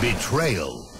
Betrayal.